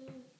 응.